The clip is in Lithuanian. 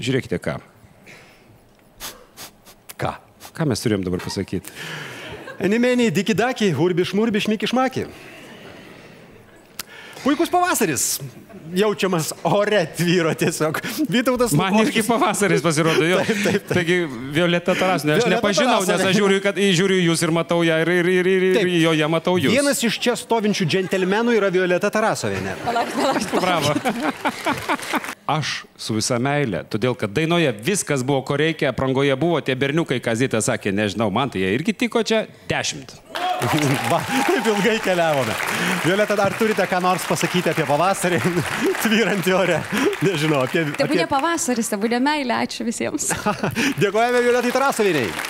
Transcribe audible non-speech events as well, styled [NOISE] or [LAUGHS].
Žiūrėkite ką. Ką? Ką mes turėjom dabar pasakyti? Enimeniai, dikidaki, urbi šmurbi šmiki šmaki. Puikus pavasaris. Jaučiamas ore tvyro tiesiog. Vytautas Man irgi pavasaris pasirodo. Jo. Taip, taip, taip. Taigi Violeta Tarasinė, aš Violeta nepažinau, nes Tarasinė. aš žiūriu, kad žiūriu jūs ir matau ją ir, ir, ir, ir, ir joje matau jūs. Vienas iš čia stovinčių džentelmenų yra Violeta Tarasovienė. Palauk, palauk. Bravo. Aš su visa meilė, todėl kad dainoje viskas buvo, ko reikia, aprangoje buvo, tie berniukai, kazitė sakė, nežinau, man tai jie irgi tiko čia dešimt. Va, taip ilgai keliavome. Violeta, ar turite ką nors pasakyti apie pavasarį, [LAUGHS] tvyrantį ore? Nežinau, apie... Tebūnė apie... pavasaris, tebūnė meilė, ačiū visiems. [LAUGHS] Dėkojame Violetai Tarasovieniai.